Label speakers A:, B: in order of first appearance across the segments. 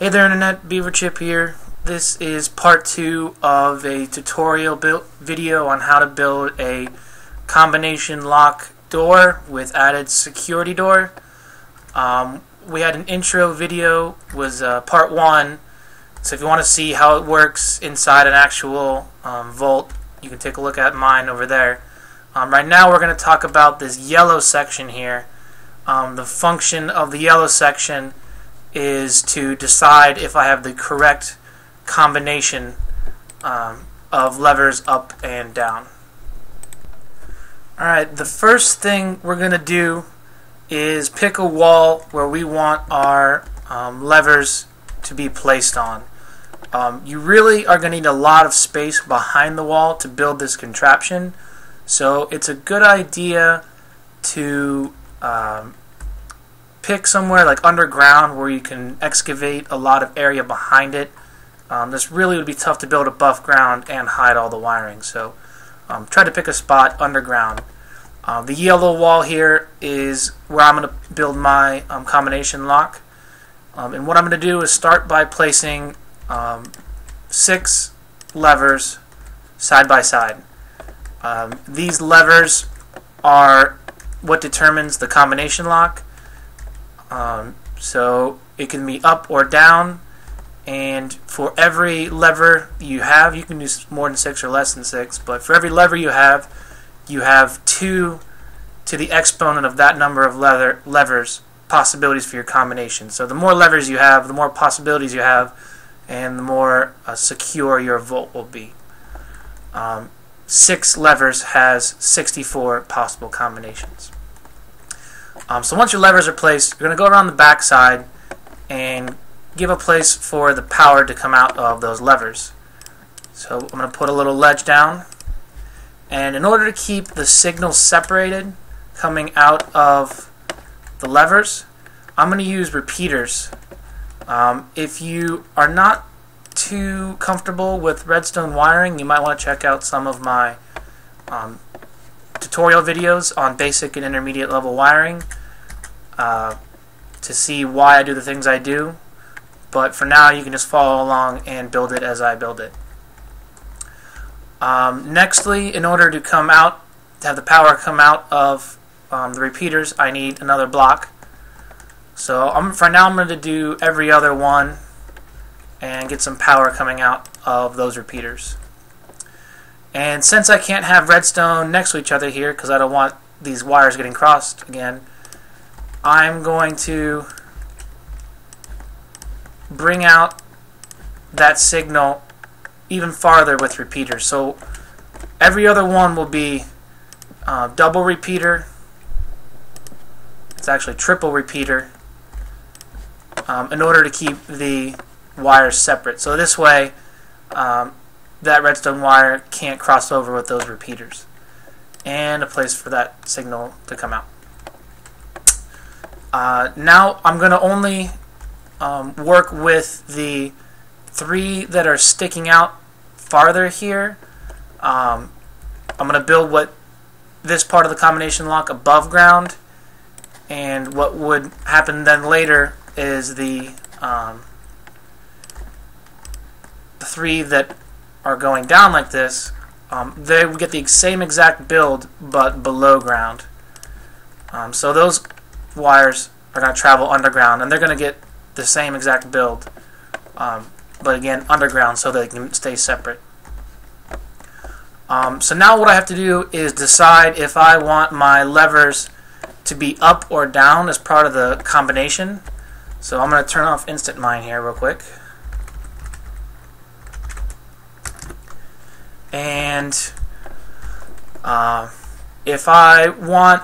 A: Hey there Internet, Beaverchip here. This is part two of a tutorial build video on how to build a combination lock door with added security door. Um, we had an intro video, was uh, part one, so if you want to see how it works inside an actual um, vault, you can take a look at mine over there. Um, right now we're going to talk about this yellow section here. Um, the function of the yellow section is to decide if I have the correct combination um, of levers up and down. Alright, the first thing we're going to do is pick a wall where we want our um, levers to be placed on. Um, you really are going to need a lot of space behind the wall to build this contraption, so it's a good idea to um, pick somewhere like underground where you can excavate a lot of area behind it. Um, this really would be tough to build above ground and hide all the wiring. So um, try to pick a spot underground. Uh, the yellow wall here is where I'm going to build my um, combination lock. Um, and what I'm going to do is start by placing um, six levers side by side. Um, these levers are what determines the combination lock. Um, so it can be up or down, and for every lever you have, you can do more than six or less than six, but for every lever you have, you have two to the exponent of that number of levers possibilities for your combination. So the more levers you have, the more possibilities you have, and the more uh, secure your vault will be. Um, six levers has 64 possible combinations. Um, so once your levers are placed, you're going to go around the back side and give a place for the power to come out of those levers. So I'm going to put a little ledge down. And in order to keep the signal separated coming out of the levers, I'm going to use repeaters. Um, if you are not too comfortable with redstone wiring, you might want to check out some of my um, tutorial videos on basic and intermediate level wiring. Uh, to see why I do the things I do. But for now, you can just follow along and build it as I build it. Um, nextly, in order to come out, to have the power come out of um, the repeaters, I need another block. So I'm, for now, I'm going to do every other one and get some power coming out of those repeaters. And since I can't have redstone next to each other here because I don't want these wires getting crossed again, I'm going to bring out that signal even farther with repeaters. So every other one will be uh, double repeater. It's actually triple repeater um, in order to keep the wires separate. So this way um, that redstone wire can't cross over with those repeaters. And a place for that signal to come out. Uh, now I'm going to only um, work with the three that are sticking out farther here. Um, I'm going to build what this part of the combination lock above ground and what would happen then later is the um, the three that are going down like this um, they would get the same exact build but below ground um, so those wires are going to travel underground, and they're going to get the same exact build, um, but again underground so they can stay separate. Um, so now what I have to do is decide if I want my levers to be up or down as part of the combination. So I'm going to turn off instant mine here real quick. And uh, if I want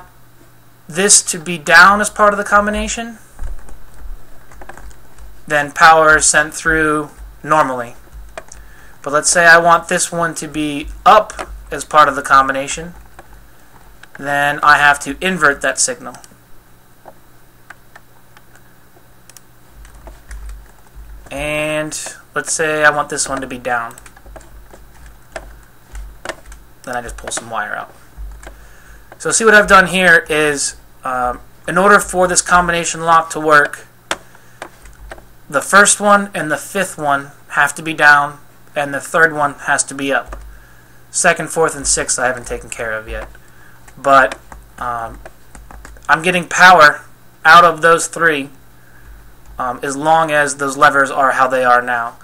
A: this to be down as part of the combination, then power is sent through normally. But let's say I want this one to be up as part of the combination, then I have to invert that signal. And let's say I want this one to be down. Then I just pull some wire out. So see what I've done here is, um, in order for this combination lock to work, the first one and the fifth one have to be down, and the third one has to be up. Second, fourth, and sixth I haven't taken care of yet. But um, I'm getting power out of those three um, as long as those levers are how they are now.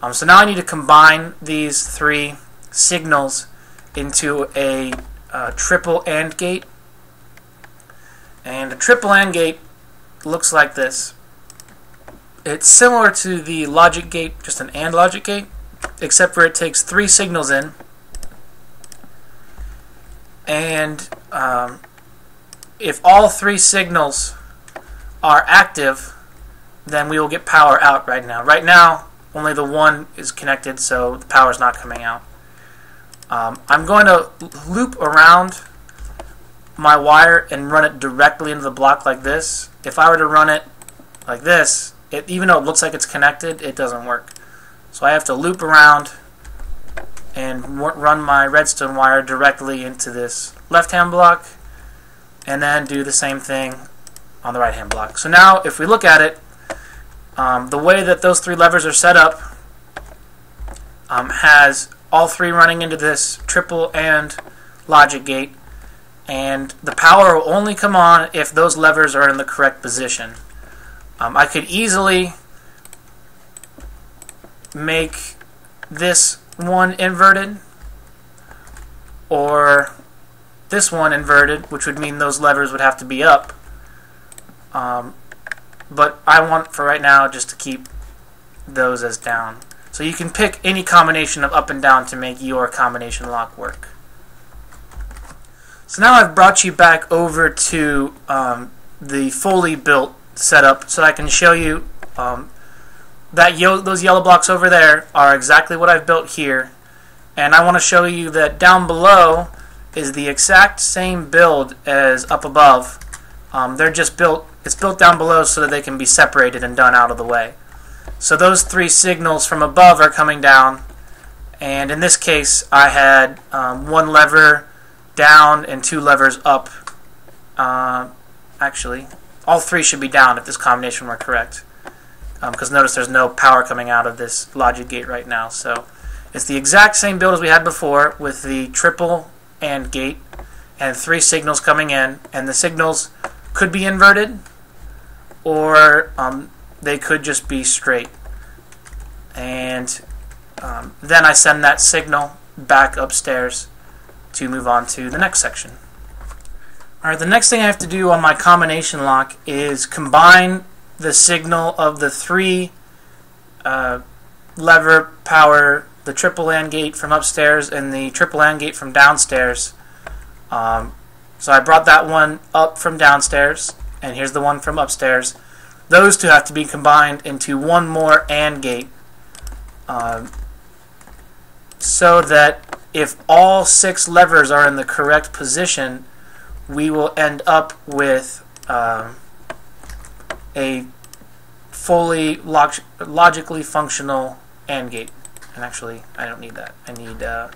A: Um, so now I need to combine these three signals into a uh, triple AND gate. And a triple AND gate looks like this. It's similar to the logic gate, just an AND logic gate, except for it takes three signals in and um, if all three signals are active, then we will get power out right now. Right now, only the one is connected, so the power is not coming out. Um, I'm going to loop around my wire and run it directly into the block like this. If I were to run it like this, it, even though it looks like it's connected, it doesn't work. So I have to loop around and run my redstone wire directly into this left hand block and then do the same thing on the right hand block. So now if we look at it, um, the way that those three levers are set up um, has all three running into this triple AND logic gate and the power will only come on if those levers are in the correct position. Um, I could easily make this one inverted or this one inverted, which would mean those levers would have to be up. Um, but I want for right now just to keep those as down. So you can pick any combination of up and down to make your combination lock work. So now I've brought you back over to um, the fully built setup so I can show you um, that those yellow blocks over there are exactly what I've built here. And I want to show you that down below is the exact same build as up above. Um, they're just built, it's built down below so that they can be separated and done out of the way. So those three signals from above are coming down. And in this case, I had um, one lever down and two levers up. Uh, actually, all three should be down if this combination were correct because um, notice there's no power coming out of this logic gate right now. So it's the exact same build as we had before with the triple AND gate and three signals coming in. And the signals could be inverted or um, they could just be straight. And um, then I send that signal back upstairs to move on to the next section. Alright, the next thing I have to do on my combination lock is combine the signal of the three uh, lever power, the triple AND gate from upstairs and the triple AND gate from downstairs. Um, so I brought that one up from downstairs, and here's the one from upstairs. Those two have to be combined into one more AND gate. Um, so that if all six levers are in the correct position, we will end up with um, a fully log logically functional AND gate. And actually, I don't need that. I need uh,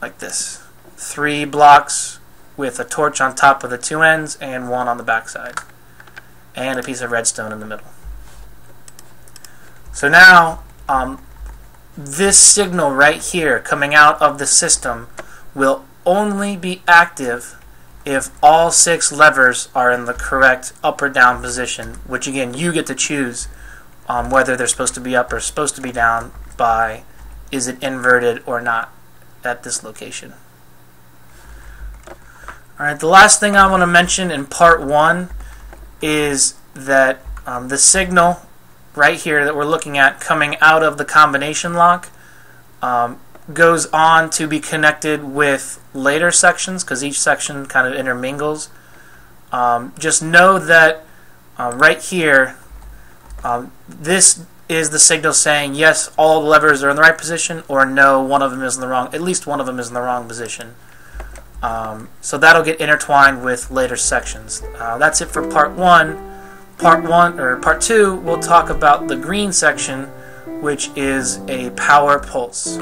A: like this. Three blocks with a torch on top of the two ends and one on the backside. And a piece of redstone in the middle. So now, um, this signal right here coming out of the system will only be active if all six levers are in the correct up or down position, which again you get to choose um, whether they're supposed to be up or supposed to be down by is it inverted or not at this location. Alright, the last thing I want to mention in part one is that um, the signal right here that we're looking at coming out of the combination lock um, goes on to be connected with later sections because each section kind of intermingles. Um, just know that uh, right here, um, this is the signal saying yes, all the levers are in the right position, or no, one of them is in the wrong. At least one of them is in the wrong position. Um, so that'll get intertwined with later sections. Uh, that's it for part one. Part one or part two, we'll talk about the green section, which is a power pulse.